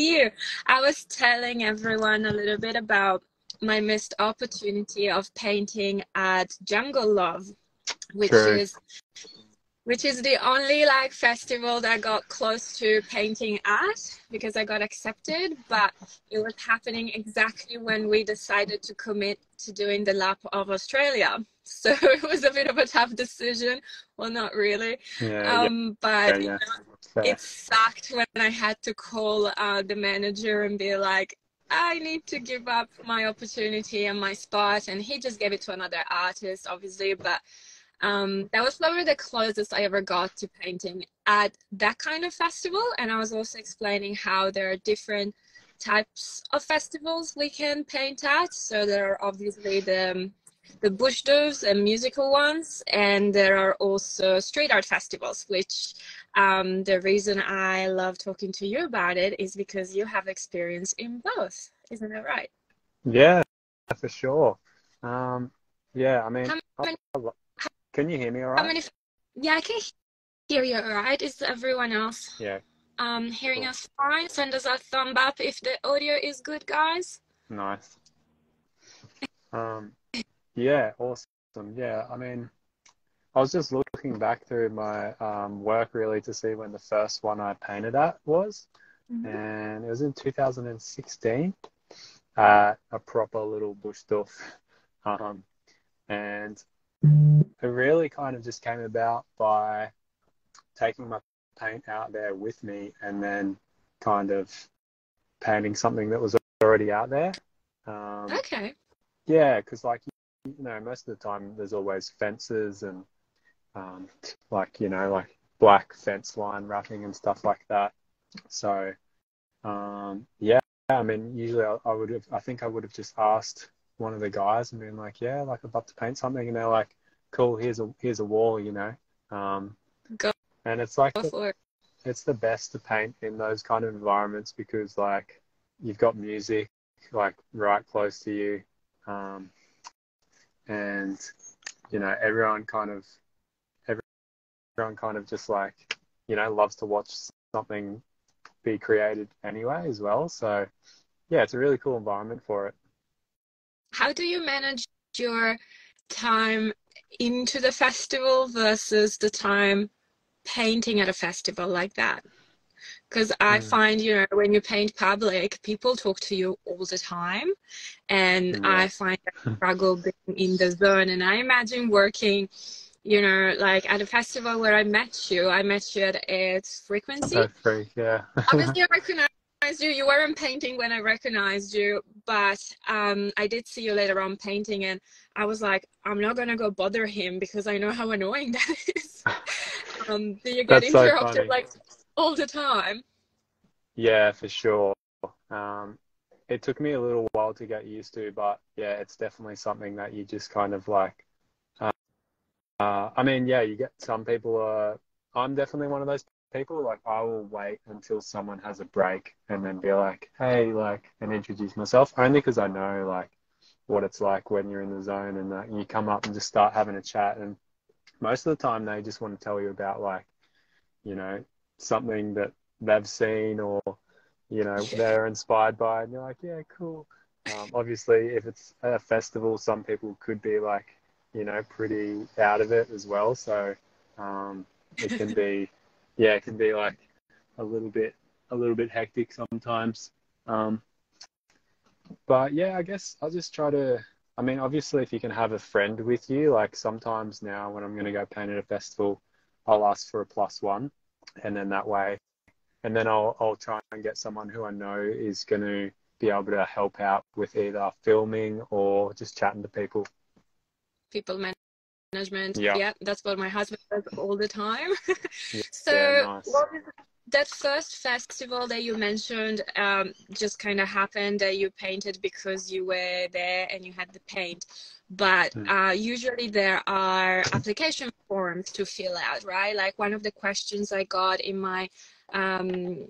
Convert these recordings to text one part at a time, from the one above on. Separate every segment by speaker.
Speaker 1: you. I was telling everyone a little bit about my missed opportunity of painting at Jungle Love, which True. is which is the only like festival that got close to painting at because I got accepted, but it was happening exactly when we decided to commit to doing the lap of Australia. So it was a bit of a tough decision. Well, not really. Yeah, um, yeah. But yeah, yeah. it sucked when I had to call uh, the manager and be like, I need to give up my opportunity and my spot. And he just gave it to another artist, obviously. But um, that was probably the closest I ever got to painting at that kind of festival. And I was also explaining how there are different types of festivals we can paint at. So there are obviously the the bush doofs and musical ones, and there are also street art festivals. Which um, the reason I love talking to you about it is because you have experience in both. Isn't that right?
Speaker 2: Yeah, for sure. Um, yeah, I mean, many, can you hear me all right? Many,
Speaker 1: yeah, I can hear you all right. Is everyone else?
Speaker 2: Yeah.
Speaker 1: Um, hearing cool. us fine. Send us a thumb up if the audio is good, guys.
Speaker 2: Nice. Um, yeah, awesome. Yeah, I mean, I was just looking back through my um, work really to see when the first one I painted at was, mm-hmm. and it was in 2016 at a proper little bush doof. Um, and it really kind of just came about by taking my paint out there with me and then kind of painting something that was already out there.
Speaker 1: Um, okay.
Speaker 2: Yeah, because like you know, most of the time there's always fences and um, like you know, like black fence line wrapping and stuff like that. So um, yeah, I mean, usually I, I would have, I think I would have just asked one of the guys and been like, yeah, like I'd love to paint something, and they're like, cool, here's a here's a wall, you know. Um,
Speaker 1: Go.
Speaker 2: And it's like the, it's the best to paint in those kind of environments because like you've got music like right close to you, um, and you know everyone kind of everyone kind of just like you know loves to watch something be created anyway as well. So yeah, it's a really cool environment for it.
Speaker 1: How do you manage your time into the festival versus the time painting at a festival like that? Because I mm. find, you know, when you paint public, people talk to you all the time. And yeah. I find I struggle being in the zone. And I imagine working, you know, like at a festival where I met you, I met you at Earth Frequency.
Speaker 2: That's free, yeah.
Speaker 1: Obviously, I recognize you. You weren't painting when I recognized you, but um, I did see you later on painting, and I was like, I'm not gonna go bother him because I know how annoying that is. um, do you get interrupted so like all the time?
Speaker 2: Yeah, for sure. Um, it took me a little while to get used to, but yeah, it's definitely something that you just kind of like. Uh, uh, I mean, yeah, you get some people are. I'm definitely one of those people. Like, I will wait until someone has a break and then be like, "Hey," like, and introduce myself. Only because I know like what it's like when you're in the zone and uh, you come up and just start having a chat. And most of the time, they just want to tell you about like, you know, something that they've seen or you know they're inspired by, and you're like, yeah, cool. Um, obviously, if it's a festival, some people could be like, you know, pretty out of it as well. So um, it can be, yeah, it can be like a little bit, a little bit hectic sometimes. Um, but yeah, I guess I'll just try to. I mean, obviously, if you can have a friend with you, like sometimes now when I'm going to go paint at a festival, I'll ask for a plus one, and then that way, and then I'll I'll try and get someone who I know is going to be able to help out with either filming or just chatting to people.
Speaker 1: People management. Yeah, yeah that's what my husband does all the time. so,
Speaker 2: yeah, nice. what is
Speaker 1: that first festival that you mentioned um, just kind of happened that you painted because you were there and you had the paint but hmm. uh, usually there are application forms to fill out right? Like one of the questions i got in my um,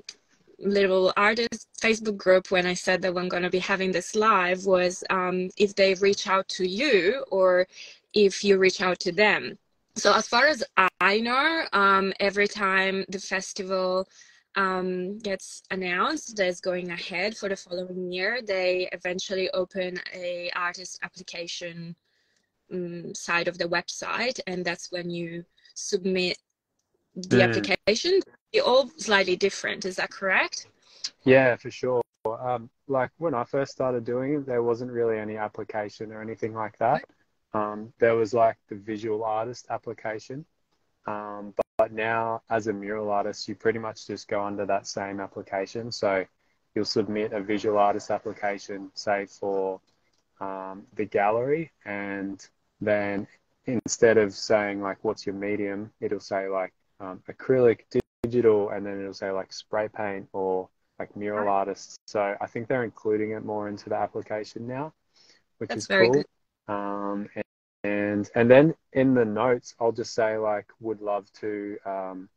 Speaker 1: little artist facebook group when i said that i'm going to be having this live was um, if they reach out to you or if you reach out to them. So as far as I know, um, every time the festival um, gets announced that is going ahead for the following year, they eventually open a artist application um, side of the website, and that's when you submit the mm. application. They're all slightly different. Is that correct?
Speaker 2: Yeah, for sure. Um, like when I first started doing it, there wasn't really any application or anything like that. Um, there was like the visual artist application. Um, but, but, now, as a mural artist, you pretty much just go under that same application. So you'll submit a visual artist application, say for um, the gallery, and then instead of saying like what's your medium, it'll say like um, acrylic, digital, and then it'll say like spray paint or like mural artists. So I think they're including it more into the application now, which That's is cool. Good. Um, and, and and then in the notes, I'll just say like would love to um,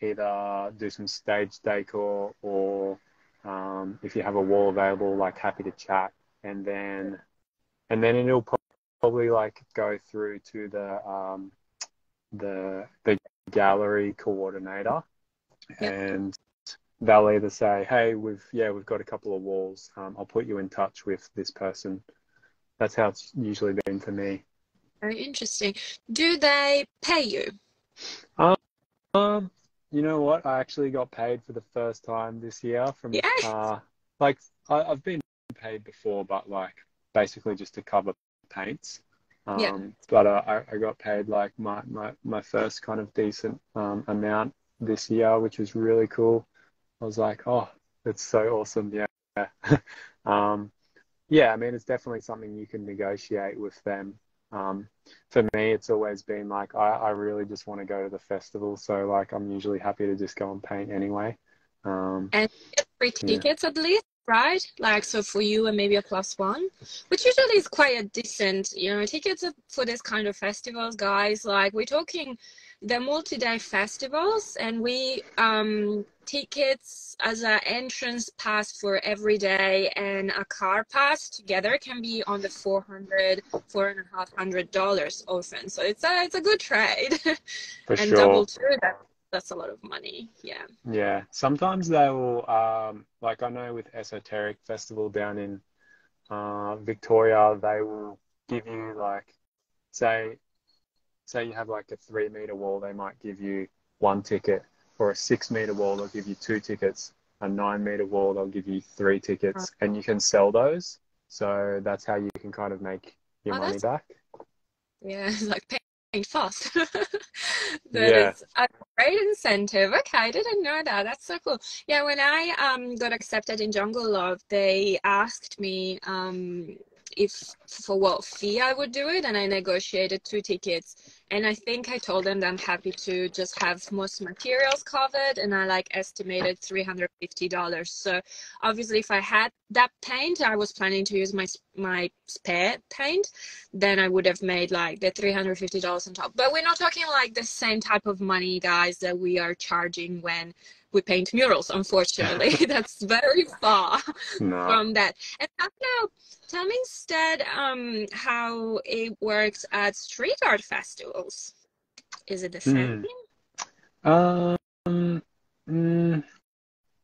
Speaker 2: either do some stage decor or um, if you have a wall available, like happy to chat. And then and then it'll probably like go through to the um, the the gallery coordinator, yep. and they'll either say, "Hey, we've yeah, we've got a couple of walls. Um, I'll put you in touch with this person." That's how it's usually been for me.
Speaker 1: Very interesting. Do they pay you?
Speaker 2: Um, um you know what? I actually got paid for the first time this year from
Speaker 1: yeah.
Speaker 2: uh, like I, I've been paid before, but like basically just to cover paints. Um, yeah. But uh, I, I got paid like my, my, my first kind of decent um, amount this year, which was really cool. I was like, oh, it's so awesome. Yeah. um, yeah, I mean, it's definitely something you can negotiate with them. Um, for me, it's always been like, I, I really just want to go to the festival. So, like, I'm usually happy to just go and paint anyway. Um,
Speaker 1: and free tickets yeah. at least, right? Like, so for you and maybe a plus one, which usually is quite a decent, you know, tickets for this kind of festivals, guys. Like, we're talking the multi-day festivals and we um tickets as an entrance pass for every day and a car pass together can be on the 400 four and a half hundred dollars often so it's a it's a good trade
Speaker 2: for
Speaker 1: and
Speaker 2: sure.
Speaker 1: double two that that's a lot of money yeah
Speaker 2: yeah sometimes they will um like i know with esoteric festival down in uh victoria they will give you like say say you have like a three meter wall, they might give you one ticket, or a six meter wall, they'll give you two tickets. A nine meter wall, they'll give you three tickets, and you can sell those. So that's how you can kind of make your oh, money back.
Speaker 1: Yeah, like fast. that yeah. is a great incentive. Okay, I didn't know that. That's so cool. Yeah, when I um got accepted in Jungle Love, they asked me um if for what fee I would do it, and I negotiated two tickets. And I think I told them that I'm happy to just have most materials covered, and I like estimated three hundred fifty dollars. So obviously, if I had that paint, I was planning to use my my spare paint, then I would have made like the three hundred fifty dollars on top. But we're not talking like the same type of money, guys, that we are charging when we paint murals unfortunately. That's very far no. from that. And now tell me instead um, how it works at street art festivals. Is it the same?
Speaker 2: Mm. um mm,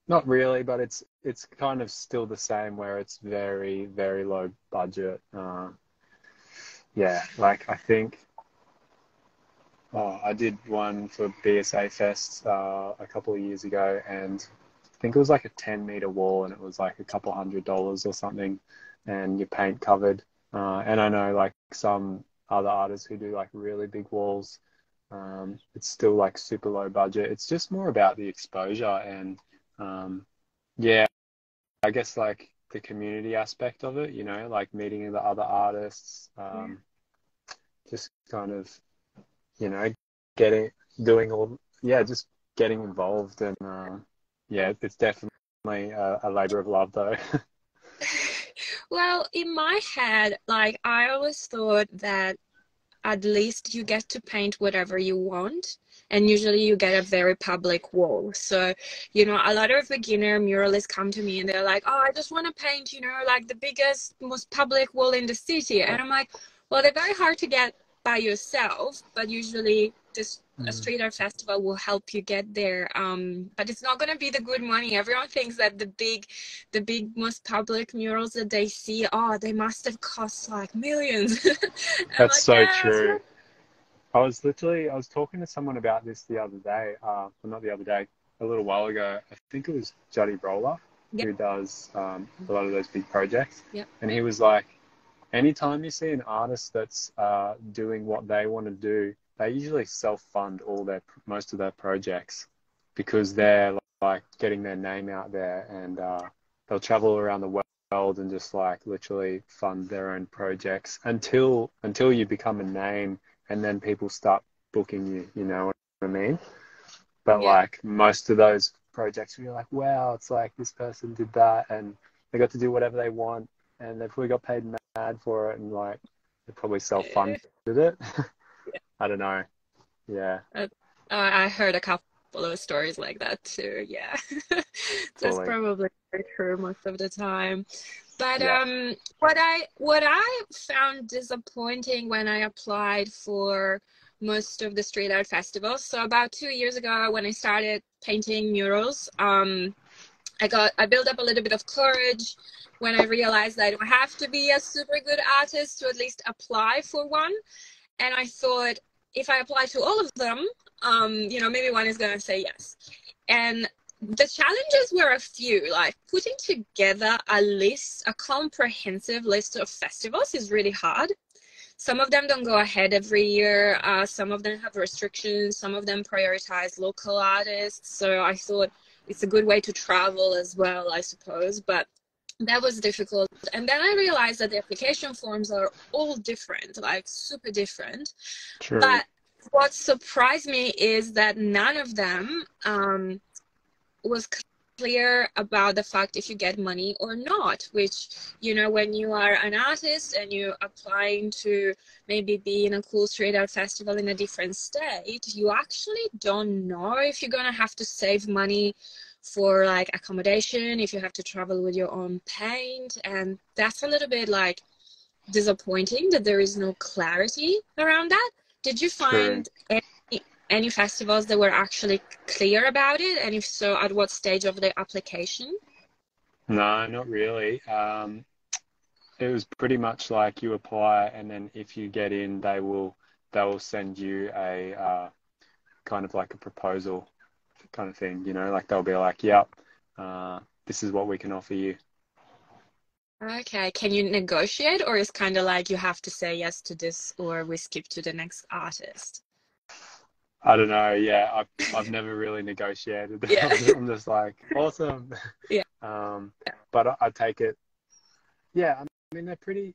Speaker 2: not really but it's it's kind of still the same where it's very very low budget. Uh, yeah like i think Oh, I did one for BSA Fest uh, a couple of years ago, and I think it was like a 10 meter wall, and it was like a couple hundred dollars or something, and your paint covered. Uh, and I know like some other artists who do like really big walls, um, it's still like super low budget. It's just more about the exposure and um, yeah, I guess like the community aspect of it, you know, like meeting the other artists, um, yeah. just kind of you know, getting doing all yeah, just getting involved and uh, yeah, it's definitely a, a labor of love though.
Speaker 1: well, in my head, like I always thought that at least you get to paint whatever you want and usually you get a very public wall so you know a lot of beginner muralists come to me and they're like oh i just want to paint you know like the biggest most public wall in the city and i'm like well they're very hard to get by yourself, but usually this mm. street art festival will help you get there um, but it's not going to be the good money everyone thinks that the big the big most public murals that they see oh they must have cost like millions
Speaker 2: that's like, so yeah, true i was literally i was talking to someone about this the other day uh, well not the other day a little while ago i think it was juddy roller yep. who does um, a lot of those big projects
Speaker 1: yep.
Speaker 2: and he was like anytime you see an artist that's uh, doing what they want to do they usually self-fund all their most of their projects because they're like getting their name out there and uh, they'll travel around the world and just like literally fund their own projects until until you become a name and then people start booking you you know what i mean but yeah. like most of those projects you're like wow it's like this person did that and they got to do whatever they want and they probably got paid for it and like they probably self-funded it I don't know. Yeah. Uh,
Speaker 1: I heard a couple of stories like that too. Yeah. That's probably true most of the time. But yeah. um, what I what I found disappointing when I applied for most of the street art festivals. So about two years ago, when I started painting murals, um, I got I built up a little bit of courage when I realized that I don't have to be a super good artist to at least apply for one. And I thought, if I apply to all of them, um, you know, maybe one is going to say yes. And the challenges were a few, like putting together a list, a comprehensive list of festivals is really hard. Some of them don't go ahead every year. Uh, some of them have restrictions. Some of them prioritize local artists. So I thought it's a good way to travel as well, I suppose. But that was difficult and then i realized that the application forms are all different like super different True. but what surprised me is that none of them um, was clear about the fact if you get money or not which you know when you are an artist and you're applying to maybe be in a cool street art festival in a different state you actually don't know if you're going to have to save money for like accommodation if you have to travel with your own paint and that's a little bit like disappointing that there is no clarity around that did you find sure. Any, festivals that were actually clear about it and if so at what stage of the application
Speaker 2: no not really um, it was pretty much like you apply and then if you get in they will they will send you a uh, kind of like a proposal kind of thing. You know, like they'll be like, "Yep, uh, this is what we can offer you."
Speaker 1: Okay, can you negotiate, or is kind of like you have to say yes to this, or we skip to the next artist?
Speaker 2: I don't know. Yeah, I've I've never really negotiated. Yeah. I'm just like awesome.
Speaker 1: Yeah.
Speaker 2: Um, yeah. but I, I take it. Yeah, I mean they're pretty.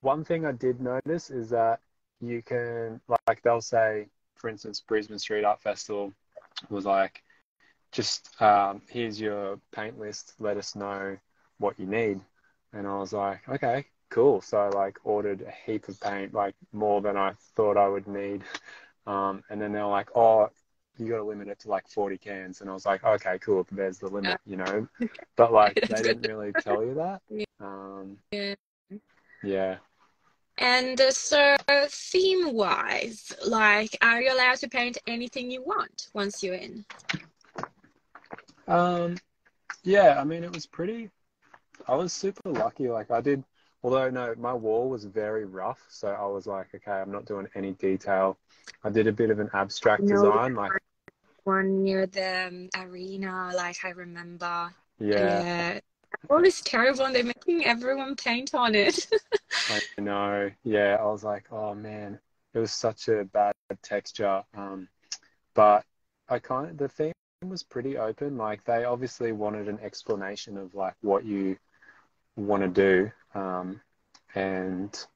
Speaker 2: One thing I did notice is that you can like they'll say, for instance, Brisbane Street Art Festival was like, just um, here's your paint list. Let us know what you need. And I was like, okay, cool. So I like ordered a heap of paint, like more than I thought I would need. Um, and then they're like, oh, you got to limit it to like 40 cans. And I was like, okay, cool. There's the limit, you know. But like, they didn't really tell you that. Um,
Speaker 1: yeah.
Speaker 2: Yeah.
Speaker 1: And uh, so, theme wise, like, are you allowed to paint anything you want once you're in?
Speaker 2: Um, yeah, I mean, it was pretty, I was super lucky. Like, I did, although, no, my wall was very rough. So I was like, okay, I'm not doing any detail. I did a bit of an abstract no, design, like
Speaker 1: one near the um, arena, like I remember.
Speaker 2: Yeah.
Speaker 1: yeah all is terrible and they're making everyone paint on it.
Speaker 2: I know. Yeah, I was like, oh man, it was such a bad texture. Um, but I kind of, the theme was pretty open. Like they obviously wanted an explanation of like what you want to do. Um, and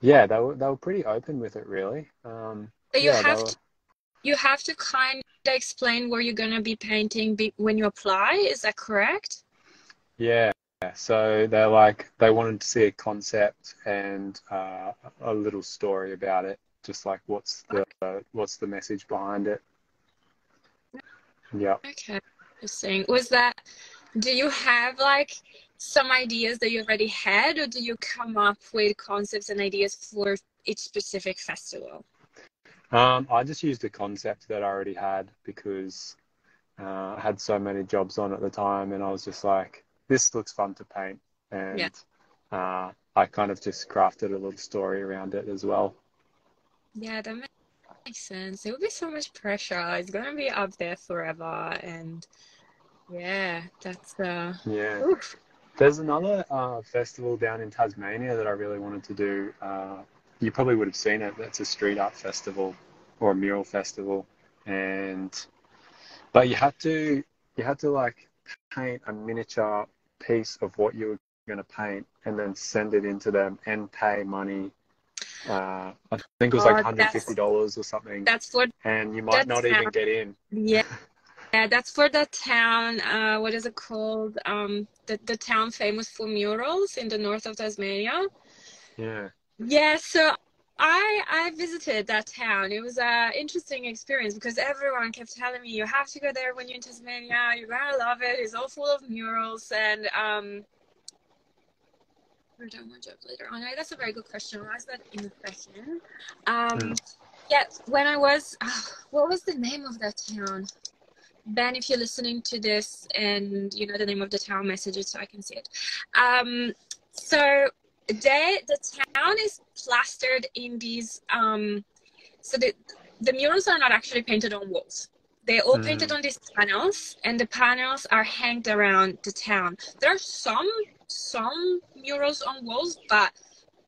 Speaker 2: yeah, they were, they were pretty open with it really. Um,
Speaker 1: so you
Speaker 2: yeah,
Speaker 1: have were... to, you have to kind of explain where you're going to be painting when you apply. Is that correct?
Speaker 2: Yeah. So they're like they wanted to see a concept and uh, a little story about it, just like what's the uh, what's the message behind it. Yeah.
Speaker 1: Okay. Interesting. Was that? Do you have like some ideas that you already had, or do you come up with concepts and ideas for each specific festival?
Speaker 2: Um, I just used a concept that I already had because uh, I had so many jobs on at the time, and I was just like, "This looks fun to paint," and yeah. uh, I kind of just crafted a little story around it as well.
Speaker 1: Yeah, that makes sense. It would be so much pressure. It's gonna be up there forever, and yeah, that's uh.
Speaker 2: Yeah. Oof. There's another uh, festival down in Tasmania that I really wanted to do. Uh, you probably would have seen it. That's a street art festival or a mural festival, and but you had to you had to like paint a miniature piece of what you were going to paint and then send it into them and pay money. Uh, I think it was like $150 or something.
Speaker 1: That's for
Speaker 2: and you might not even get in.
Speaker 1: Yeah. Yeah, that's for the town. Uh, what is it called? Um, the the town famous for murals in the north of Tasmania.
Speaker 2: Yeah.
Speaker 1: Yeah. So I I visited that town. It was an interesting experience because everyone kept telling me you have to go there when you're in Tasmania. You're gonna love it. It's all full of murals and um, done my job later on? That's a very good question. I'll ask that in a second. Um, mm. Yeah, when I was, uh, what was the name of that town? Ben, if you're listening to this and you know the name of the town, message it so I can see it. Um, so they, the town is plastered in these. Um, so the the murals are not actually painted on walls. They're all mm. painted on these panels, and the panels are hanged around the town. There are some some murals on walls, but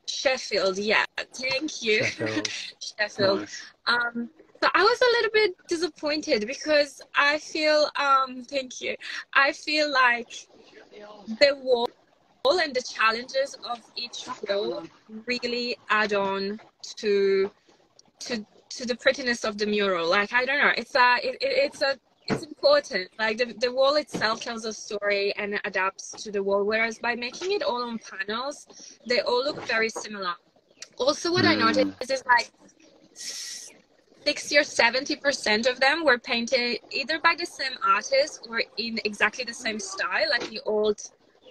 Speaker 1: Sheffield, yeah, thank you, Sheffield. Sheffield. Nice. Um, so I was a little bit disappointed because I feel, um, thank you, I feel like the wall and the challenges of each wall really add on to to to the prettiness of the mural. Like I don't know, it's a it, it's a it's important. Like the, the wall itself tells a story and adapts to the wall, whereas by making it all on panels, they all look very similar. Also, what mm. I hmm. noticed is like 60 or 70% of them were painted either by the same artist or in exactly the same style, like the old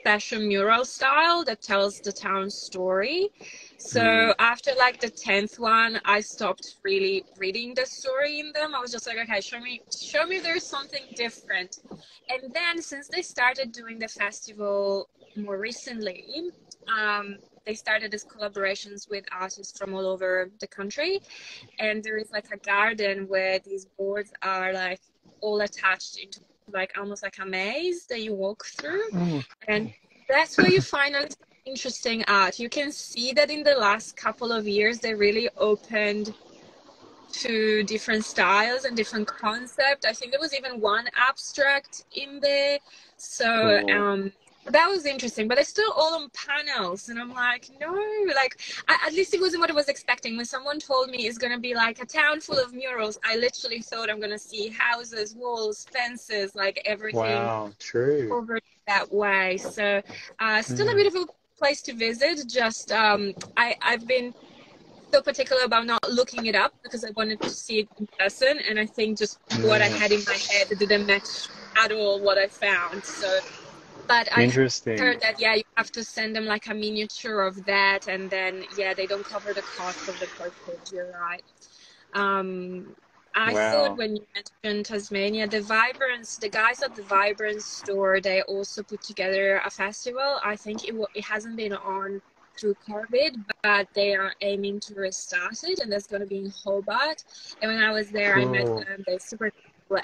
Speaker 1: fashion mural style that tells the town story. So mm. after like the tenth one, I stopped really reading the story in them. I was just like, okay, show me, show me there's something different. And then since they started doing the festival more recently, um, they started these collaborations with artists from all over the country, and there is like a garden where these boards are like all attached into like almost like a maze that you walk through, mm. and that's where you finally interesting art. You can see that in the last couple of years, they really opened to different styles and different concept. I think there was even one abstract in there. So um, that was interesting, but they're still all on panels. And I'm like, no, like, I, at least it wasn't what I was expecting. When someone told me it's going to be like a town full of murals, I literally thought I'm going to see houses, walls, fences, like everything.
Speaker 2: Wow, true.
Speaker 1: Over that way. So uh, still mm. a beautiful place to visit. Just um, I I've been so particular about not looking it up because I wanted to see it in person, and I think just what I had in my head didn't match at all what I found. So, but I heard that yeah, you have to send them like a miniature of that, and then yeah, they don't cover the cost of the postage. You're right. Um, I wow. thought when you mentioned Tasmania, the Vibrance, the guys at the Vibrance store, they also put together a festival. I think it, it hasn't been on through COVID, but they are aiming to restart it, and that's going to be in Hobart. And when I was there, cool. I met them. They're super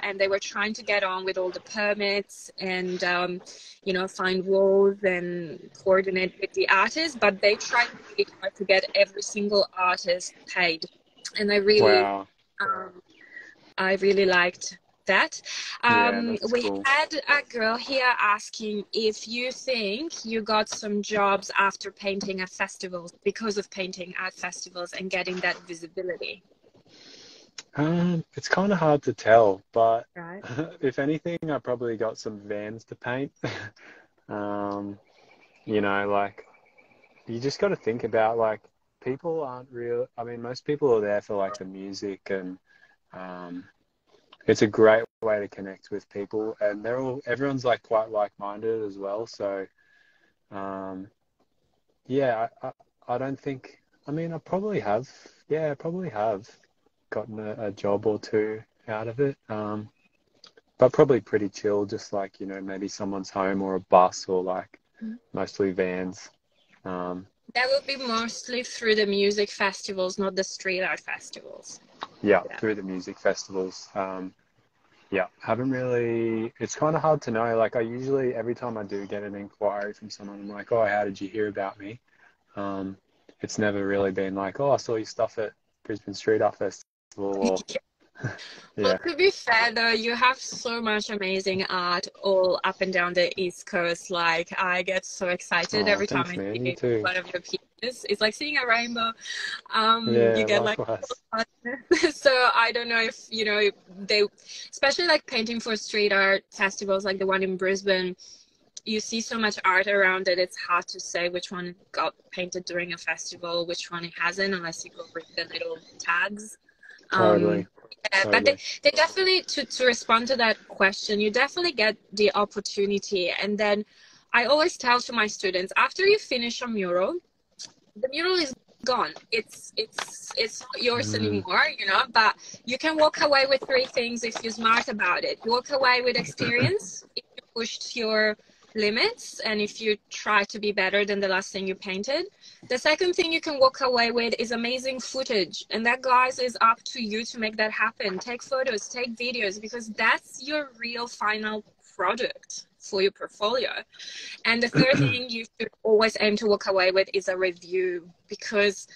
Speaker 1: and they were trying to get on with all the permits and, um, you know, find walls and coordinate with the artists. But they tried really hard to get every single artist paid, and I really. Wow. Um, I really liked that. Um, yeah, we cool. had a girl here asking if you think you got some jobs after painting at festivals because of painting at festivals and getting that visibility.
Speaker 2: Um, it's kind of hard to tell, but right. if anything, I probably got some vans to paint. um, you know, like you just got to think about like people aren't real. I mean, most people are there for like the music and um, it's a great way to connect with people, and they're all everyone's like quite like-minded as well. So, um, yeah, I, I, I don't think. I mean, I probably have. Yeah, I probably have. Gotten a, a job or two out of it. Um, but probably pretty chill, just like, you know, maybe someone's home or a bus or like mm-hmm. mostly vans. Um,
Speaker 1: that would be mostly through the music festivals, not the street art festivals.
Speaker 2: Yeah, yeah. through the music festivals. Um, yeah, haven't really. It's kind of hard to know. Like, I usually, every time I do get an inquiry from someone, I'm like, oh, how did you hear about me? Um, it's never really been like, oh, I saw your stuff at Brisbane Street Art Or
Speaker 1: yeah. Well, to be fair though, you have so much amazing art all up and down the East Coast. Like I get so excited oh, every time I see one of your pieces. It's like seeing a rainbow. Um, yeah, you get likewise. like so I don't know if you know they, especially like painting for street art festivals like the one in Brisbane. You see so much art around it. It's hard to say which one got painted during a festival, which one it hasn't, unless you go read the little tags.
Speaker 2: Totally. Um,
Speaker 1: yeah, but they, they definitely to, to respond to that question you definitely get the opportunity. And then i always tell to my students after you finish a mural the mural is gone. It's it's it's not yours mm. anymore you know but you can walk away with three things if you're smart about it. Walk away with experience. If you pushed your limits and if you try to be better than the last thing you painted. The second thing you can walk away with is amazing footage. And that, guys, is up to you to make that happen. Take photos, take videos, because that's your real final product for your portfolio. And the third thing you should always aim to walk away with is a review because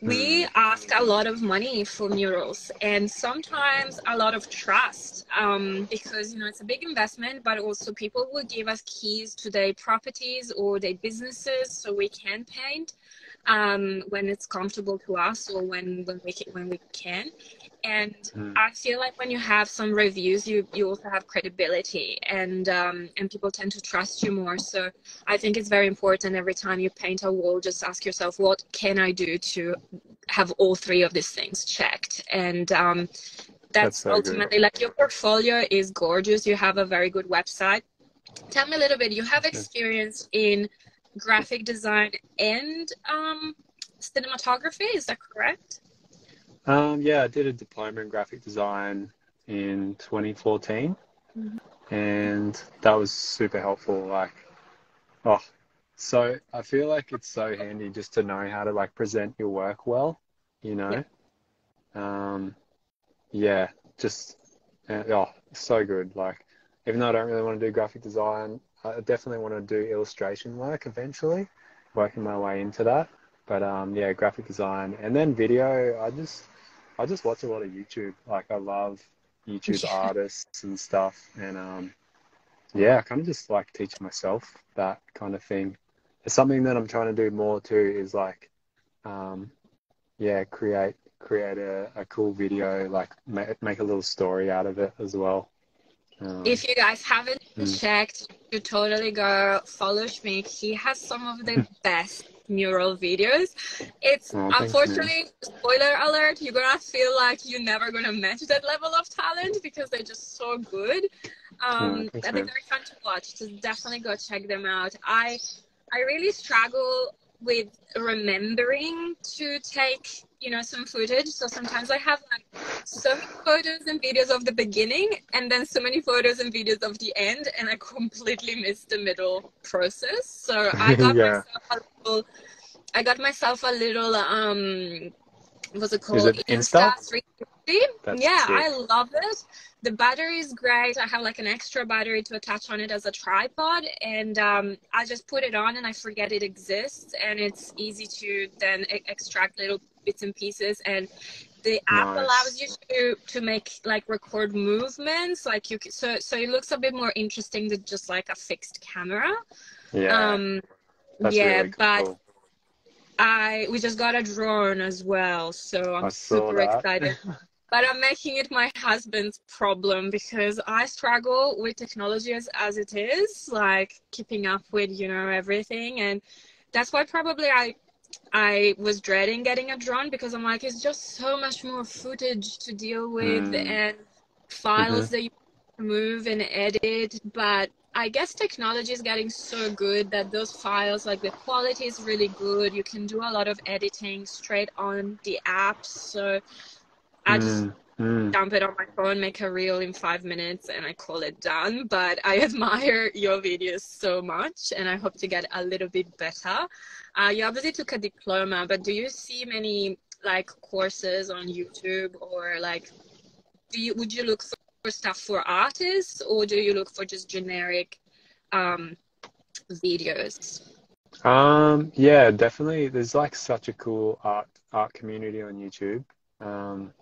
Speaker 1: we ask a lot of money for murals and sometimes a lot of trust um, because you know it's a big investment but also people will give us keys to their properties or their businesses so we can paint um, when it's comfortable to us or when when we can, when we can. And mm. I feel like when you have some reviews, you you also have credibility, and um, and people tend to trust you more. So I think it's very important every time you paint a wall, just ask yourself, what can I do to have all three of these things checked? And um, that's, that's so ultimately good. like your portfolio is gorgeous. You have a very good website. Tell me a little bit. You have experience in graphic design and um, cinematography. Is that correct?
Speaker 2: Um, yeah, I did a diploma in graphic design in 2014, mm-hmm. and that was super helpful. Like, oh, so I feel like it's so handy just to know how to like present your work well, you know. Yeah. Um, yeah, just uh, oh, so good. Like, even though I don't really want to do graphic design, I definitely want to do illustration work eventually, working my way into that. But um, yeah, graphic design and then video. I just I just watch a lot of YouTube. Like I love YouTube yeah. artists and stuff, and um, yeah, I kind of just like teaching myself that kind of thing. It's something that I'm trying to do more too. Is like, um, yeah, create create a, a cool video, like make, make a little story out of it as well.
Speaker 1: Um, if you guys haven't mm. checked, you totally go follow Shmick. He has some of the best mural videos. It's oh, unfortunately spoiler alert, you're gonna feel like you're never gonna match that level of talent because they're just so good. Um, oh, they're very fun to watch. So definitely go check them out. I I really struggle with remembering to take you know some footage so sometimes i have like so many photos and videos of the beginning and then so many photos and videos of the end and i completely miss the middle process so i got yeah. myself a little i got myself a little um what's it called
Speaker 2: it Insta?
Speaker 1: Insta yeah, sick. I love it. The battery is great. I have like an extra battery to attach on it as a tripod, and um, I just put it on and I forget it exists, and it's easy to then extract little bits and pieces. And the app nice. allows you to to make like record movements, like you so so it looks a bit more interesting than just like a fixed camera.
Speaker 2: Yeah. Um, yeah, really cool.
Speaker 1: but I we just got a drone as well, so I'm super excited. but I'm making it my husband's problem because I struggle with technology as, as it is, like keeping up with, you know, everything. And that's why probably I I was dreading getting a drone because I'm like, it's just so much more footage to deal with mm. and files mm-hmm. that you move and edit. But I guess technology is getting so good that those files, like the quality is really good. You can do a lot of editing straight on the apps. So I just mm, dump it on my phone, make a reel in five minutes, and I call it done. But I admire your videos so much, and I hope to get a little bit better. Uh, you obviously took a diploma, but do you see many like courses on YouTube or like do you would you look for stuff for artists or do you look for just generic um, videos?
Speaker 2: Um, yeah, definitely. There's like such a cool art art community on YouTube. Um,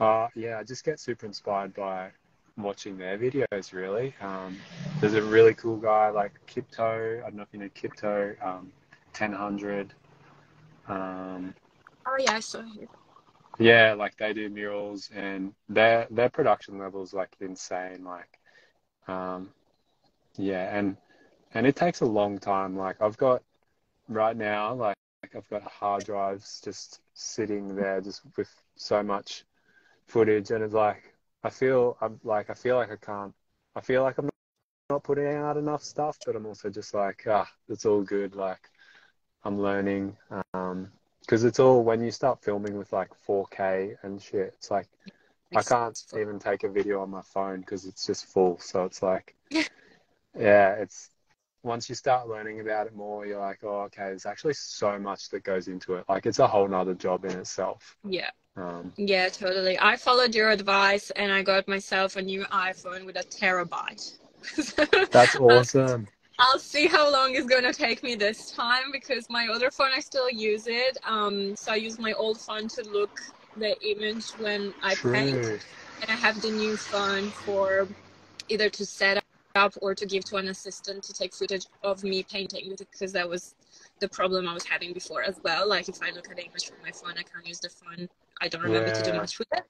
Speaker 2: uh, yeah, I just get super inspired by watching their videos. Really, um, there's a really cool guy like Kipto. I don't know if you know Kipto. Um, Ten hundred. Um,
Speaker 1: oh yeah, I saw him.
Speaker 2: Yeah, like they do murals and their their production level is like insane. Like, um, yeah, and and it takes a long time. Like I've got right now, like, like I've got hard drives just sitting there, just with so much footage, and it's like I feel I'm like I feel like I can't. I feel like I'm not putting out enough stuff, but I'm also just like ah, it's all good. Like I'm learning. Um, because it's all when you start filming with like 4K and shit. It's like I can't even take a video on my phone because it's just full. So it's like, yeah, it's once you start learning about it more, you're like, oh, okay, there's actually so much that goes into it. Like it's a whole nother job in itself.
Speaker 1: Yeah. Um, yeah, totally. I followed your advice and I got myself a new iPhone with a terabyte.
Speaker 2: that's awesome.
Speaker 1: I'll see how long it's gonna take me this time because my other phone I still use it. Um, so I use my old phone to look the image when I True. paint, and I have the new phone for either to set up or to give to an assistant to take footage of me painting because that was the problem I was having before as well. Like if I look at the image from my phone, I can't use the phone. I don't remember yeah. to do much with it.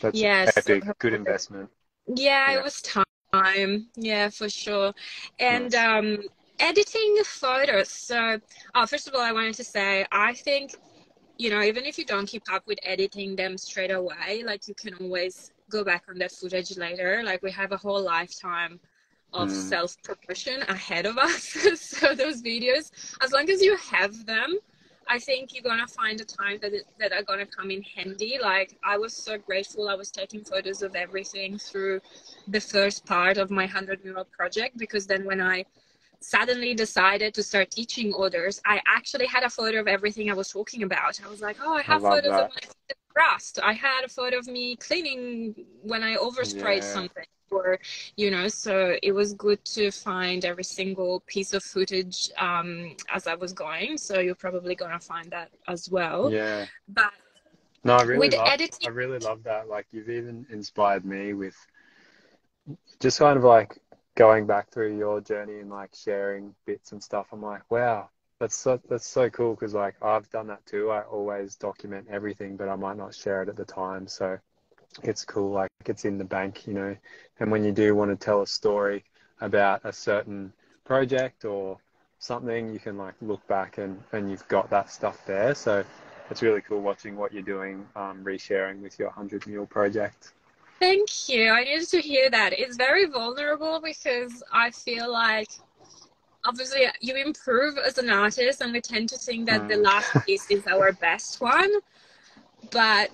Speaker 2: That's yeah. So, good investment.
Speaker 1: Yeah, yeah, it was time. Yeah, for sure. And um, editing photos. So, oh, first of all, I wanted to say, I think, you know, even if you don't keep up with editing them straight away, like you can always go back on that footage later. Like we have a whole lifetime of mm. self promotion ahead of us. so those videos, as long as you have them, I think you're gonna find a time that it, that are gonna come in handy. Like I was so grateful. I was taking photos of everything through the first part of my hundred mural project because then when I suddenly decided to start teaching others, I actually had a photo of everything I was talking about. I was like, oh, I have I photos that. of my rust. I had a photo of me cleaning when I oversprayed yeah. something or you know so it was good to find every single piece of footage um, as i was going. So you're probably gonna find that as well.
Speaker 2: Yeah.
Speaker 1: But
Speaker 2: no i really love, editing... i really love that. Like you've even inspired me with just kind of like going back through your journey and like sharing bits and stuff. I'm like wow that's so that's so cool because like i've done that too. I always document everything but i might not share it at the time. So it's cool like it's in the bank you know. And when you do want to tell a story about a certain project or something you can like look back and and you've got that stuff there. So it's really cool watching what you're doing um, resharing with your 100 mural project.
Speaker 1: Thank you. I needed to hear that. It's very vulnerable because i feel like obviously you improve as an artist and we tend to think that mm. the last piece is our best one. But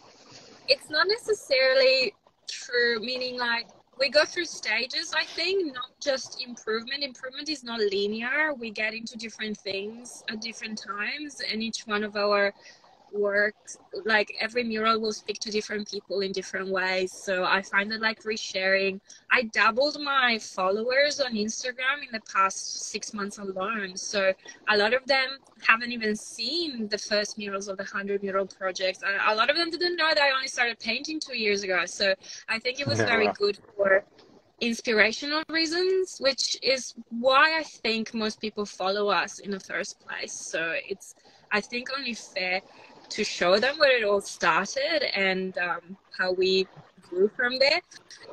Speaker 1: it's not necessarily true, meaning like we go through stages, I think, not just improvement. Improvement is not linear. We get into different things at different times, and each one of our work like every mural will speak to different people in different ways. So i find that like resharing i doubled my followers on instagram in the past six months alone. So a lot of them haven't even seen the first murals of the 100 mural project a lot of them didn't know that i only started painting two years ago. So i think it was very good for inspirational reasons, which is why I think most people follow us in the first place. So it's, I think, only fair to show them where it all started and um, how we grew from there.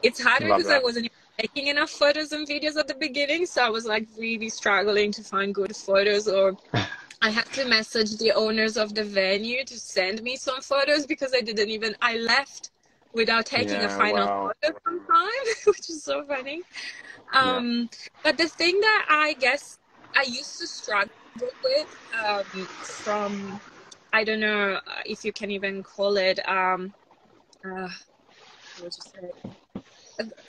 Speaker 1: It's harder because I wasn't taking enough photos and videos at the beginning, so I was like really struggling to find good photos or. I had to message the owners of the venue to send me some photos because I didn't even I left without taking yeah, a final wow. photo time, which is so funny. Um, yeah. But the thing that I guess I used to struggle with um, from I don't know uh, if you can even call it um, uh,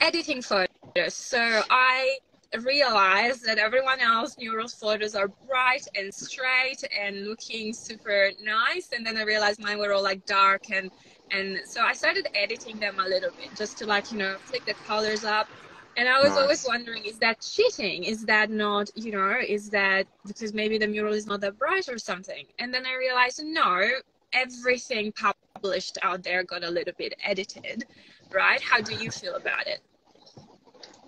Speaker 1: editing photos. So I realized that everyone else neural photos are bright and straight and looking super nice and then i realized mine were all like dark and and so i started editing them a little bit just to like you know flick the colors up and i was nice. always wondering is that cheating is that not you know is that because maybe the mural is not that bright or something and then i realized no everything published out there got a little bit edited right how do you feel about it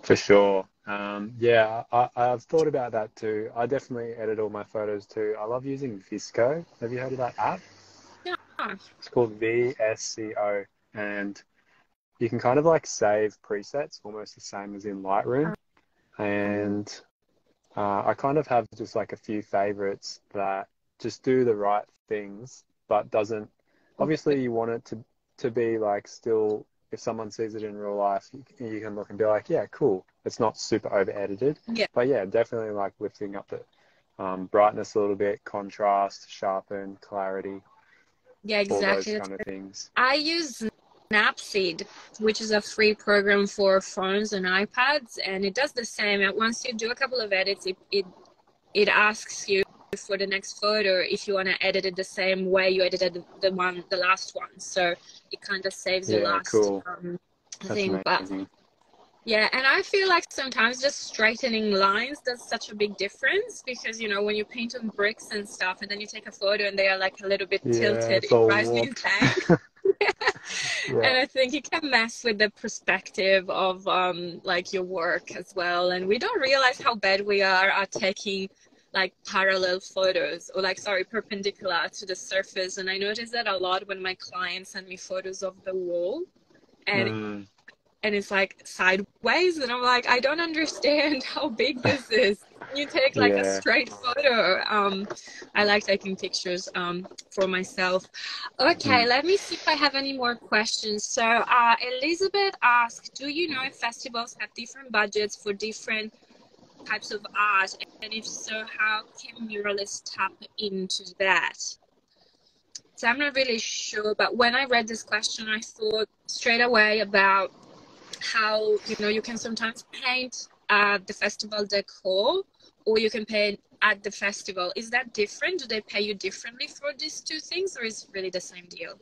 Speaker 2: for sure um, yeah, I, have thought about that too. I definitely edit all my photos too. I love using VSCO. Have you heard of that app?
Speaker 1: Yeah.
Speaker 2: It's called VSCO, and you can kind of like save presets, almost the same as in Lightroom. And uh, I kind of have just like a few favorites that just do the right things, but doesn't. Obviously, you want it to to be like still if someone sees it in real life, you, you can look and be like, yeah, cool. It's not super over edited.
Speaker 1: Yeah.
Speaker 2: But yeah, definitely like lifting up the um, brightness a little bit, contrast, sharpen, clarity.
Speaker 1: Yeah, exactly.
Speaker 2: Those kind of things.
Speaker 1: I use Snapseed, which is a free program for phones and iPads, and it does the same. Once you do a couple of edits, it it, it asks you for the next photo if you want to edit it the same way you edited the one the last one so it kind of saves
Speaker 2: yeah,
Speaker 1: the last
Speaker 2: cool.
Speaker 1: um, thing but yeah and i feel like sometimes just straightening lines does such a big difference because you know when you paint on bricks and stuff and then you take a photo and they are like a little bit
Speaker 2: yeah,
Speaker 1: tilted it drives me insane yeah. and I think it can mess with the perspective of um, like your work as well. And we don't realize how bad we are at taking like parallel photos or like sorry perpendicular to the surface and i notice that a lot when my clients send me photos of the wall and mm. and it's like sideways and i'm like i don't understand how big this is you take like yeah. a straight photo um i like taking pictures um for myself okay mm. let me see if i have any more questions so uh elizabeth asked do you know if festivals have different budgets for different types of art? And if so, how can muralists tap into that? So I'm not really sure, but when I read this question, I thought straight away about how you know you can sometimes paint at the festival decor, or you can pay at the festival. Is that different? Do they pay you differently for these two things, or is it really the same deal?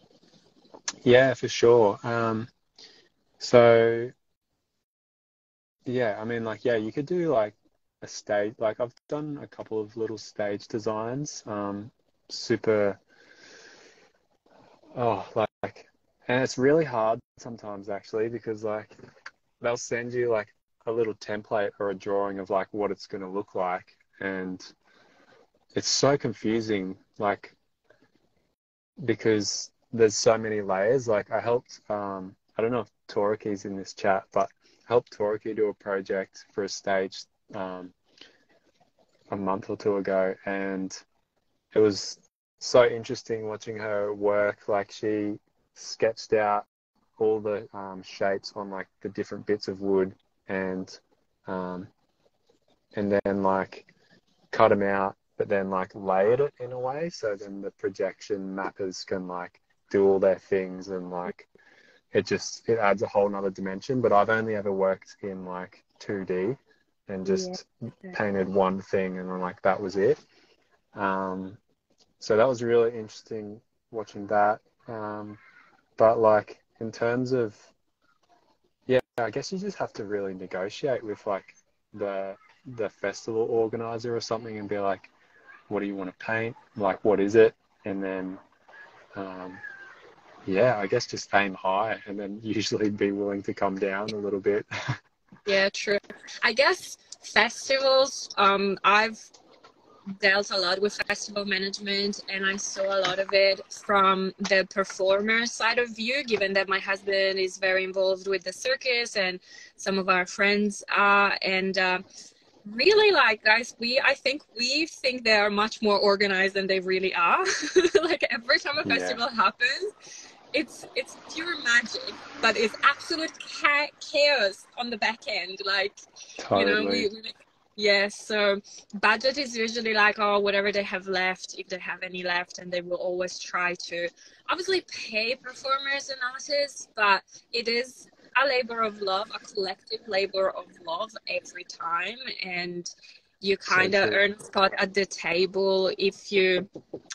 Speaker 2: Yeah, for sure. Um, so yeah, I mean, like, yeah, you could do like a stage like I've done a couple of little stage designs um super oh like and it's really hard sometimes actually because like they'll send you like a little template or a drawing of like what it's going to look like. And it's so confusing like because there's so many layers. Like I helped um I don't know if Toriki's in this chat but I helped Toriki do a project for a stage um, a month or two ago, and it was so interesting watching her work. Like she sketched out all the um, shapes on like the different bits of wood, and um, and then like cut them out, but then like layered it in a way so then the projection mappers can like do all their things and like it just it adds a whole nother dimension. But I've only ever worked in like 2D and just yeah. painted one thing and I'm like that was it. Um, so that was really interesting watching that. Um, but like in terms of I guess you just have to really negotiate with like the the festival organizer or something and be like, what do you want to paint? Like what is it? And then um, yeah, I guess just aim high and then usually be willing to come down a little bit.
Speaker 1: Yeah, true. I guess festivals, um, I've dealt a lot with festival management and I saw a lot of it from the performer side of view, given that my husband is very involved with the circus and some of our friends are. And uh, really, like, guys, we, I think we think they are much more organized than they really are. like, every time a festival yeah. happens, it's it's pure magic, but it's absolute cha- chaos on the back end. Like
Speaker 2: totally.
Speaker 1: you know, we, we make, Yes, so budget is usually like, oh, whatever they have left, if they have any left, and they will always try to obviously pay performers and artists, but it is a labor of love, a collective labor of love every time. And you kind of so earn a spot at the table if you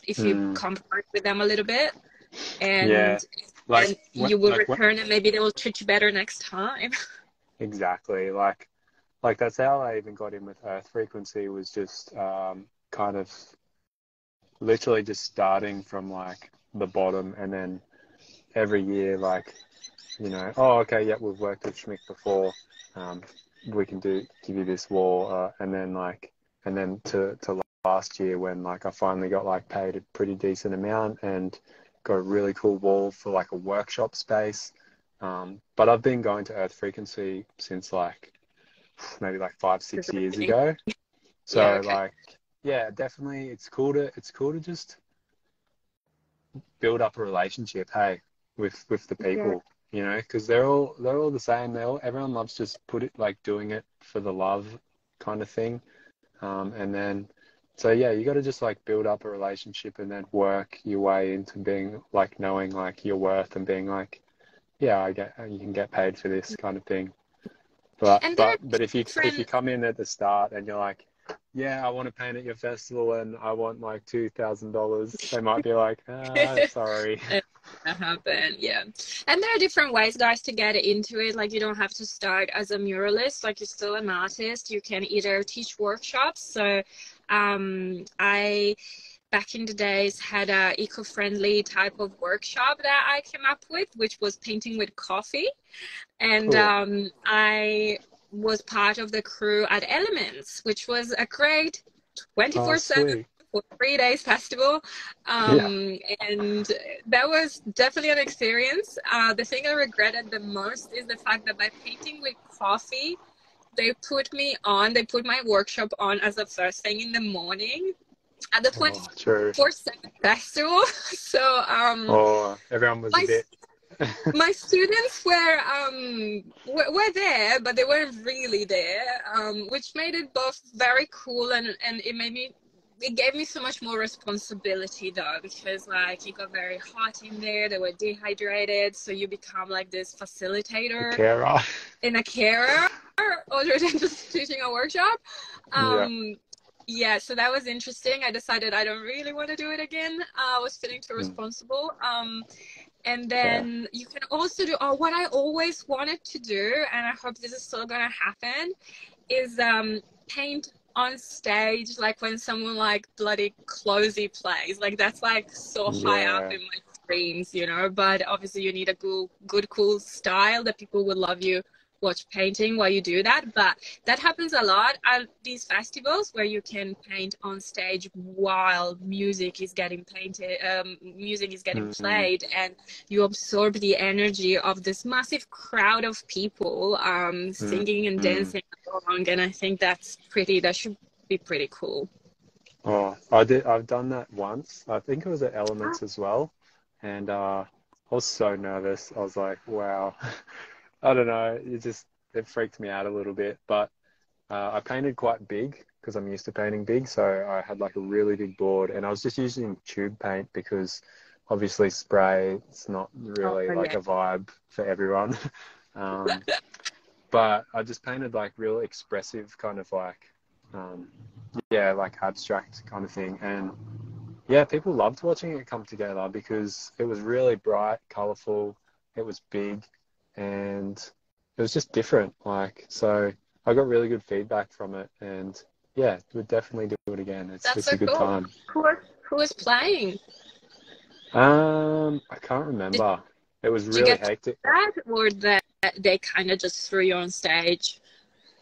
Speaker 1: if you mm. comfort with them a little bit and,
Speaker 2: yeah. like,
Speaker 1: and what, you will like return what? and maybe they will treat you better next time
Speaker 2: exactly like like that's how I even got in with Earth Frequency was just um, kind of literally just starting from like the bottom. And then every year like you know oh okay yeah we've worked with Shmick before. Um, we can do give you this wall uh, and then like and then to to last year when like I finally got like paid a pretty decent amount and got a really cool wall for like a workshop space. Um, but I've been going to Earth Frequency since like maybe like five six years ago. So yeah, okay. like yeah, definitely it's cool to it's cool to just build up a relationship. Hey, with with the people. Yeah. You know, because they're all they're all the same. They all everyone loves just put it like doing it for the love kind of thing, um, and then so yeah, you got to just like build up a relationship and then work your way into being like knowing like your worth and being like, yeah, I get you can get paid for this kind of thing. But but, but if you if you come in at the start and you're like, yeah, I want to paint at your festival and I want like two thousand dollars, they might be like, ah, sorry.
Speaker 1: happen, yeah. And there are different ways, guys, to get into it. Like you don't have to start as a muralist. Like you're still an artist. You can either teach workshops. So um, I back in the days had a eco-friendly type of workshop that I came up with, which was painting with coffee, and cool. um, I was part of the crew at Elements, which was a great 24 7 three days festival. Um, yeah. and that was definitely an experience. Uh, the thing i regretted the most is the fact that by painting with coffee they put me on they put my workshop on as the first thing in the morning at the 24 oh, 7 festival. So, um,
Speaker 2: oh, everyone was my, a bit.
Speaker 1: my students were um were, were, there, but they weren't really there, um, which made it both very cool and and it made me it gave me so much more responsibility though because like it got very hot in there they were dehydrated so you become like this facilitator
Speaker 2: a carer.
Speaker 1: in a carer other than just teaching a workshop um yeah, so that was interesting. I decided I don't really want to do it again. I was feeling too hmm. responsible. Um, and then yeah. you can also do, oh, what I always wanted to do, and I hope this is still going to happen, is um, paint on stage, like when someone like bloody Closey plays. Like that's like so high yeah. up in my dreams, you know. But obviously, you need a good, good, cool style that people would love you watch painting while you do that. But that happens a lot at these festivals where you can paint on stage while music is getting painted, um, music is getting mm-hmm. played, and you absorb the energy of this massive crowd of people um, mm-hmm. singing and mm-hmm. dancing along. And I think that's pretty. That should be pretty cool.
Speaker 2: Oh, I did. I've done that once. I think it was at Elements as well, and uh, I was so nervous. I was like, wow. I don't know. It just it freaked me out a little bit, but uh, I painted quite big because I'm used to painting big. So I had like a really big board, and I was just using tube paint because obviously spray it's not really oh, like a vibe for everyone. um, but I just painted like real expressive kind of like um, yeah like abstract kind of thing and yeah people loved watching it come together because it was really bright colorful it was big and it was just different. Like, so I got really good feedback from it, and yeah, would definitely do it again. It's, That's it's so a good cool. time.
Speaker 1: Who was, who was playing?
Speaker 2: Um, I can't remember. Did, it was really hectic.
Speaker 1: That or that they kind of just threw you on stage.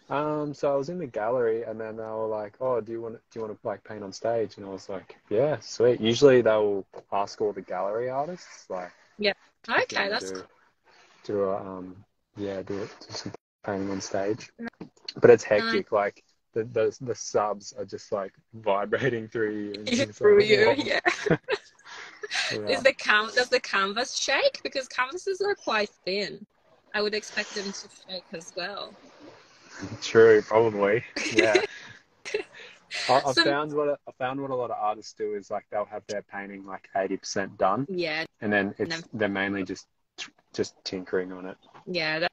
Speaker 2: Um, so I was in the gallery, and then they were like, "Oh, do you want do you want to like paint on stage?" And I was like, "Yeah, sweet." Usually they will ask all the gallery artists, like,
Speaker 1: "Yeah, okay, that's
Speaker 2: do, do a um yeah do it do some painting on stage but it's hectic no. like the, the the subs are just like vibrating through
Speaker 1: you through like, you yeah. yeah. is the cam does the canvas shake because canvases are quite thin i would expect them to shake as well
Speaker 2: true probably yeah I, I so, found what I found what a lot of artists do is like they'll have their painting like eighty percent done.
Speaker 1: Yeah.
Speaker 2: And then it's and then, they're mainly just just tinkering on it.
Speaker 1: Yeah, that,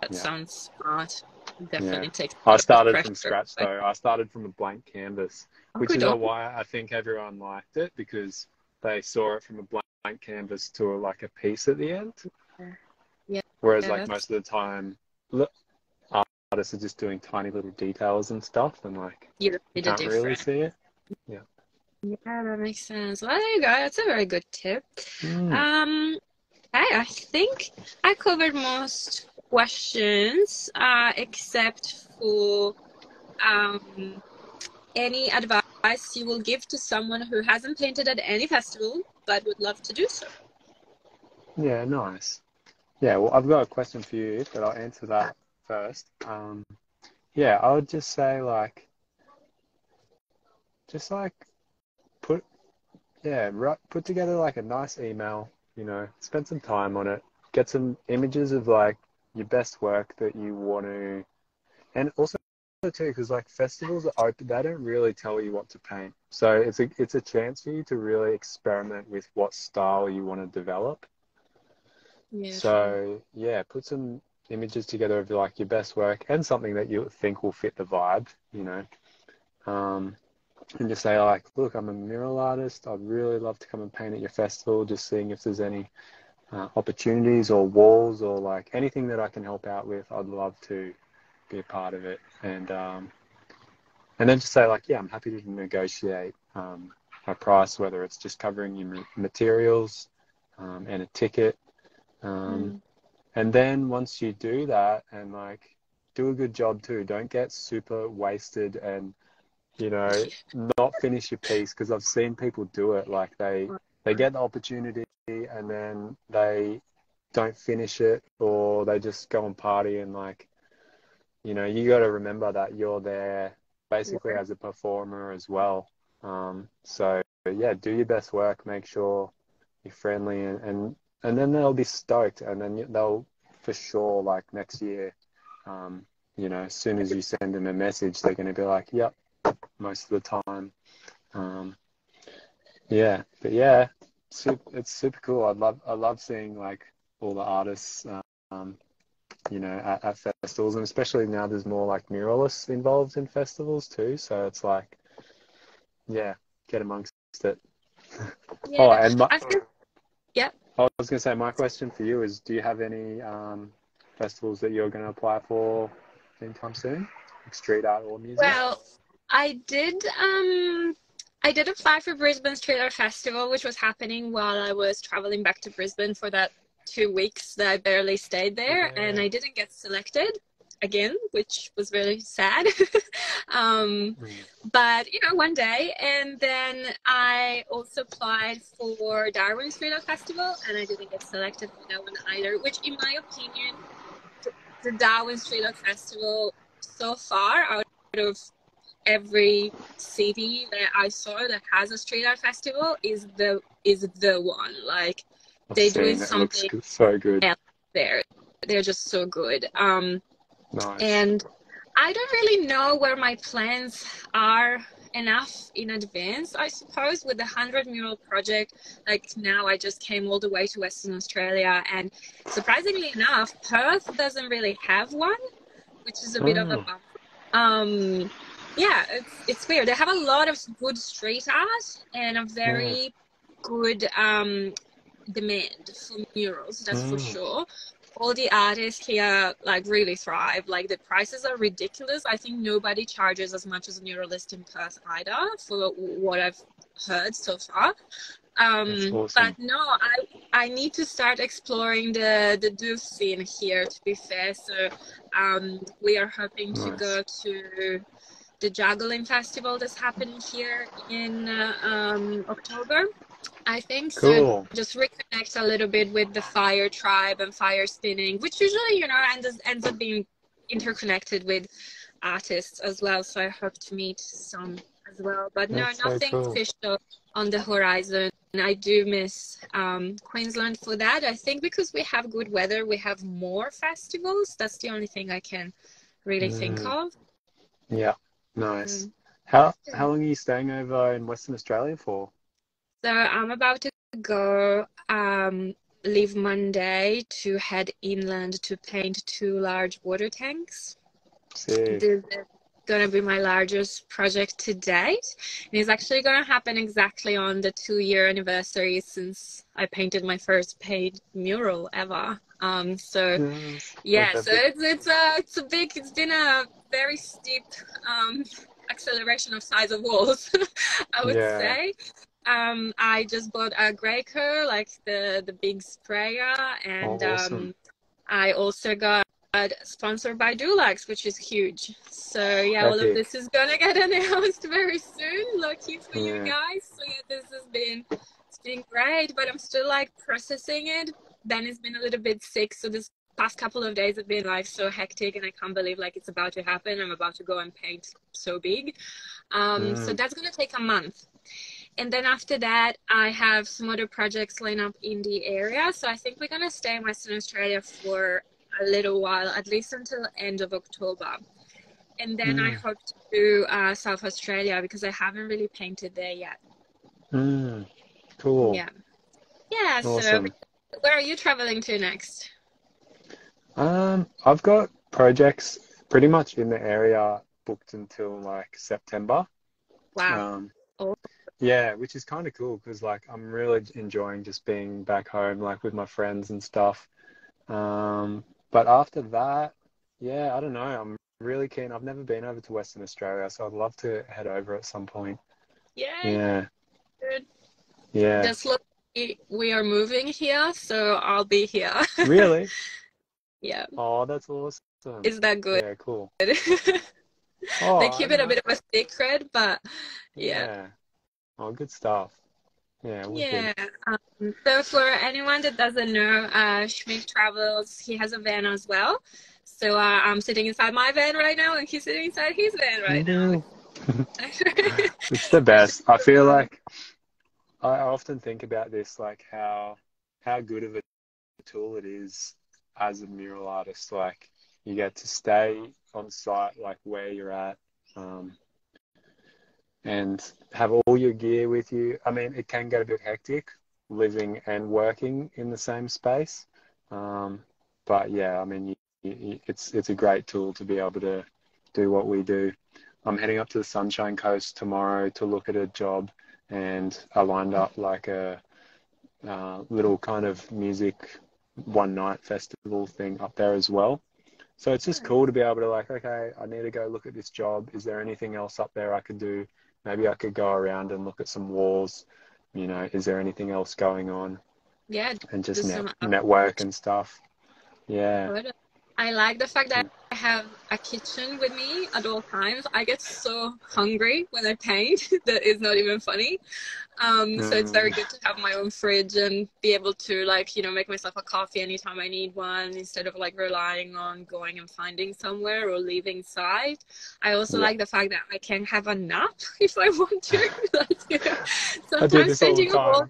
Speaker 1: that yeah. sounds smart. Definitely yeah. takes.
Speaker 2: I started from scratch though. I started from a blank canvas, oh, which is why I think everyone liked it because they saw it from a blank canvas to a, like a piece at the end.
Speaker 1: Yeah.
Speaker 2: Whereas
Speaker 1: yeah,
Speaker 2: like most of the time, look, artists are just doing tiny little details and stuff, and like
Speaker 1: you,
Speaker 2: you can't really see it. Yeah.
Speaker 1: Yeah, that makes sense. Well, there you go. That's a very good tip. Mm. Um, I, I think I covered most questions, uh, except for um, any advice you will give to someone who hasn't painted at any festival but would love to do so.
Speaker 2: Yeah, nice. Yeah, well, I've got a question for you, but I'll answer that first. Um, yeah, I would just say like, just like put, yeah, put together like a nice email. You know, spend some time on it. Get some images of like your best work that you want to, and also too because like festivals are open, they don't really tell you what to paint. So it's a it's a chance for you to really experiment with what style you want to develop.
Speaker 1: Yeah.
Speaker 2: So yeah, put some images together of like your best work and something that you think will fit the vibe, you know. Um, and just say like, look, I'm a mural artist. I'd really love to come and paint at your festival. Just seeing if there's any uh, opportunities or walls or like anything that I can help out with. I'd love to be a part of it. And um, and then just say like, yeah, I'm happy to negotiate um, a price, whether it's just covering your materials um, and a ticket. Mm. And then once you do that and like do a good job too, don't get super wasted and you know not finish your piece because I've seen people do it. Like they they get the opportunity and then they don't finish it or they just go and party and like you know you got to remember that you're there basically as a performer as well um, so yeah do your best work make sure you're friendly and, and and then they'll be stoked, and then they'll for sure like next year, um, you know, as soon as you send them a message, they're going to be like, "Yep," most of the time. Um, yeah, but yeah, super, it's super cool. I love I love seeing like all the artists, um, you know, at, at festivals, and especially now there's more like muralists involved in festivals too. So it's like, yeah, get amongst it.
Speaker 1: Yeah, oh, and my, yeah.
Speaker 2: I was going to say, my question for you is: Do you have any um, festivals that you're going to apply for anytime soon, like street art or music?
Speaker 1: Well, I did. Um, I did apply for Brisbane's Trailer Festival, which was happening while I was traveling back to Brisbane for that two weeks that I barely stayed there, yeah. and I didn't get selected again, which was very sad. um, mm. But you know, one day, and then I also applied for Darwin's Street Art Festival, and I didn't get selected for that one either. Which, in my opinion, the Darwin Street Art Festival so far out of every city that I saw that has a street art festival is the is the one. Like they doing something
Speaker 2: so good
Speaker 1: there. They're just so good. Um,
Speaker 2: Nice.
Speaker 1: And I don't really know where my plans are enough in advance, I suppose, with the 100 mural project. Like now, I just came all the way to Western Australia, and surprisingly enough, Perth doesn't really have one, which is a bit of a oh. bummer. Um, yeah, it's, it's weird. They have a lot of good street art and a very yeah. good um, demand for murals, that's mm. for sure all the artists here like really thrive. Like the prices are ridiculous. I think nobody charges as much as a muralist in Perth either, for what I've heard so far. Um, awesome. But no, I I need to start exploring the the doof scene here. To be fair, so um, we are hoping nice. to go to the Juggling Festival that's happening here in uh, um, October. I think
Speaker 2: cool.
Speaker 1: so. Just reconnect a little bit with the fire tribe and fire spinning, which usually, you know, ends, ends up being interconnected with artists as well. So I hope to meet some as well. But That's no, nothing so cool. official on the horizon. And I do miss um, Queensland for that. I think because we have good weather, we have more festivals. That's the only thing I can really mm. think of.
Speaker 2: Yeah, nice. Mm. How how long are you staying over in Western Australia for?
Speaker 1: So I'm about to go um, leave Monday to head inland to paint two large water tanks.
Speaker 2: Sick.
Speaker 1: This is going to be my largest project to date. And it's actually going to happen exactly on the two year anniversary since I painted my first paid mural ever. Um, so
Speaker 2: Yes.
Speaker 1: yeah, so it's it's a it's a big. It's been a very steep um, acceleration of size of walls, I would
Speaker 2: Yeah.
Speaker 1: say. Um, I just bought a Graco, like the the big sprayer, and
Speaker 2: Oh, awesome.
Speaker 1: um, I also got sponsored by Dulux, which is huge. So yeah, all of this is gonna get announced very soon. Lucky for you guys. So yeah, this has been it's been great, but I'm still like processing it. Ben has been a little bit sick, so this past couple of days have been like so hectic, and I can't believe like it's about to happen. I'm about to go and paint so big. Um, So
Speaker 2: Mm.
Speaker 1: that's gonna take a month. And then after that, I have some other projects lined up in the area. So I think we're gonna stay in Western Australia for a little while, at least until end of October. And then I
Speaker 2: Mm.
Speaker 1: hope to do uh, South Australia because I haven't really painted there yet.
Speaker 2: Mm, cool.
Speaker 1: Yeah. Yeah.
Speaker 2: Awesome.
Speaker 1: So where are you traveling to next?
Speaker 2: Um, I've got projects pretty much in the area booked until like September.
Speaker 1: Wow.
Speaker 2: Um,
Speaker 1: Oh.
Speaker 2: yeah, which is kind of cool because like I'm really enjoying just being back home, like with my friends and stuff. Um, but after that, yeah, I don't know. I'm really keen. I've never been over to Western Australia, so I'd love to head over at some point.
Speaker 1: Yay.
Speaker 2: Yeah,
Speaker 1: Good.
Speaker 2: yeah.
Speaker 1: Just look, we are moving here, so I'll be here.
Speaker 2: Really?
Speaker 1: yeah.
Speaker 2: Oh, that's awesome.
Speaker 1: Is that good?
Speaker 2: Yeah, cool.
Speaker 1: they
Speaker 2: Oh,
Speaker 1: keep
Speaker 2: I
Speaker 1: it a bit of a secret, but yeah.
Speaker 2: Yeah. Oh, good stuff. Yeah.
Speaker 1: Yeah. Um, so for anyone that doesn't know, uh, Shmick travels. He has a van as well. So uh, I'm sitting inside my van right now, and he's sitting inside his van right now.
Speaker 2: It's the best. I feel like I often think about this, like how how good of a tool it is as a mural artist. Like you get to stay on site, like where you're at, um, and have all your gear with you. I mean, it can get a bit hectic living and working in the same space, um, but yeah, I mean, you, you, it's it's a great tool to be able to do what we do. I'm heading up to the Sunshine Coast tomorrow to look at a job, and I lined up like a uh, little kind of music one night festival thing up there as well. So it's just cool to be able to like, okay, I need to go look at this job. Is there anything else up there I could do? Maybe I could go around and look at some walls. You know, is there anything else going on?
Speaker 1: yeah.
Speaker 2: And just net- network and stuff. Yeah.
Speaker 1: I like the fact that I have a kitchen with me at all times. I get so hungry when I paint that it's not even funny. Um, So it's very
Speaker 2: Mm.
Speaker 1: good to have my own fridge and be able to like you know make myself a coffee anytime I need one instead of like relying on going and finding somewhere or leaving site. I also
Speaker 2: Yeah.
Speaker 1: like the fact that I can have a nap if I want to. like, you know, sometimes
Speaker 2: this all the
Speaker 1: painting a wall.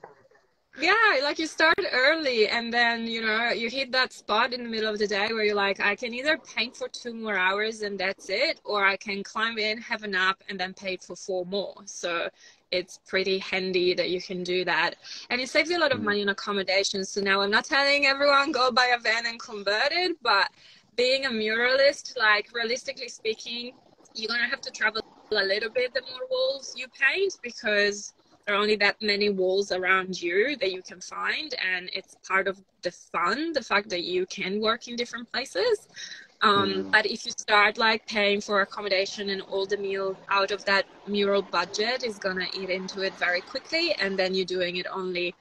Speaker 1: Yeah, like you start early and then, you know, you hit that spot in the middle of the day where you're like, I can either paint for two more hours and that's it, or I can climb in, have a nap, and then paint for four more. So it's pretty handy that you can do that. And it saves you a lot of
Speaker 2: Mm.
Speaker 1: money on accommodation. So now I'm not telling everyone go buy a van and convert it, but being a muralist, like realistically speaking, you're going to have to travel a little bit the more walls you paint because there are only that many walls around you that you can find and it's part of the fun the fact that you can work in different places. Um,
Speaker 2: Mm.
Speaker 1: but if you start like paying for accommodation and all the meal out of that mural budget is gonna eat into it very quickly and then you're doing it only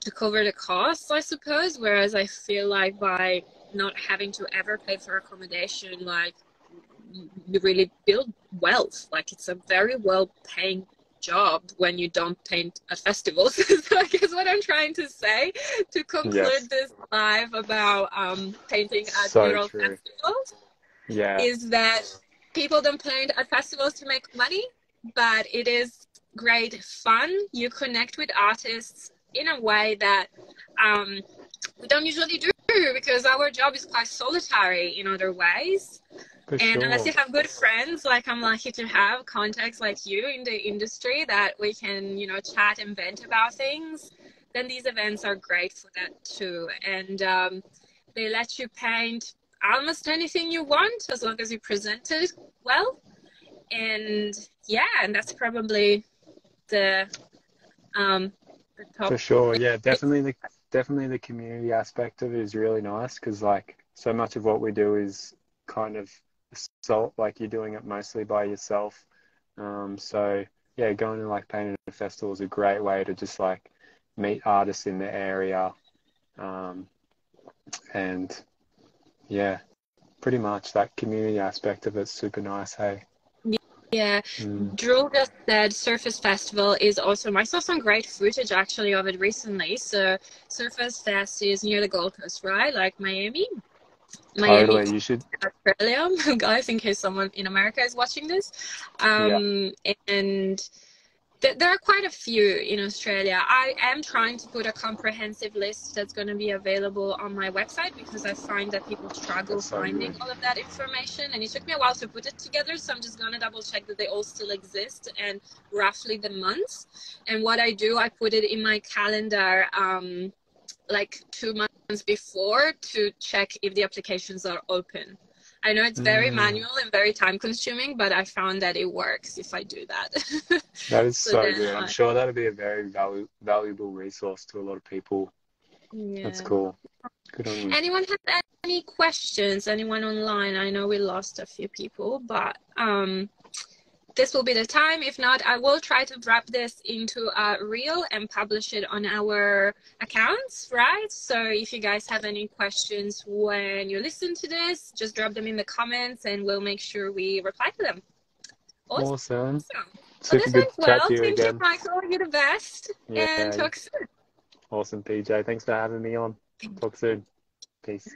Speaker 1: to cover the costs i suppose. Whereas i feel like by not having to ever pay for accommodation like you you really build wealth. Like it's a very well paying job when you don't paint at festivals. so I guess what I'm trying to say to conclude
Speaker 2: Yes.
Speaker 1: this live about um, painting at
Speaker 2: So
Speaker 1: mural
Speaker 2: true.
Speaker 1: festivals
Speaker 2: Yeah.
Speaker 1: is that people don't paint at festivals to make money, but it is great fun. You connect with artists in a way that um, we don't usually do because our job is quite solitary in other ways.
Speaker 2: For
Speaker 1: and
Speaker 2: sure.
Speaker 1: unless you have good friends, like I'm lucky to have contacts like you in the industry that we can, you know, chat and vent about things, then these events are great for that too. And um, they let you paint almost anything you want as long as you present it well. And yeah, and that's probably the um the top.
Speaker 2: For sure, yeah, definitely the definitely the community aspect of it is really nice because like so much of what we do is kind of salt like you're doing it mostly by yourself. Um, so yeah, going to like painting a festival is a great way to just like meet artists in the area, um, and yeah, pretty much that community aspect of it's super nice. Hey.
Speaker 1: Yeah,
Speaker 2: Mm.
Speaker 1: Drew just said Surface Festival is awesome. I saw some great footage actually of it recently. So Surface Fest is near the Gold Coast, right? Like Miami.
Speaker 2: Totally, you should.
Speaker 1: Australia, guys, in case someone in America is watching this. Um, And th- there are quite a few in Australia. I am trying to put a comprehensive list that's going to be available on my website because I find that people struggle
Speaker 2: so
Speaker 1: finding
Speaker 2: good.
Speaker 1: all of that information. And it took me a while to put it together. So I'm just going to double check that they all still exist and roughly the months. And what I do, I put it in my calendar. Um, like two months before to check if the applications are open. I know it's very
Speaker 2: Mm.
Speaker 1: manual and very time consuming, but I found that it works if I do that.
Speaker 2: That is
Speaker 1: So
Speaker 2: so good.
Speaker 1: I-
Speaker 2: I'm sure that'd be a very valu- valuable resource to a lot of people.
Speaker 1: yeah.
Speaker 2: That's cool. Good on you.
Speaker 1: Anyone have any questions? Anyone online? I know we lost a few people, but um, this will be the time. If not, I will try to wrap this into a reel and publish it on our accounts, right? So if you guys have any questions when you listen to this, just drop them in the comments and we'll make sure we reply to them. Awesome.
Speaker 2: Awesome.
Speaker 1: Well,
Speaker 2: Super
Speaker 1: this
Speaker 2: good
Speaker 1: went well.
Speaker 2: to you
Speaker 1: Thank
Speaker 2: again.
Speaker 1: you, Michael. You're the best.
Speaker 2: Yeah.
Speaker 1: And talk soon.
Speaker 2: Awesome, PJ. Thanks for having me on. Talk soon. Peace.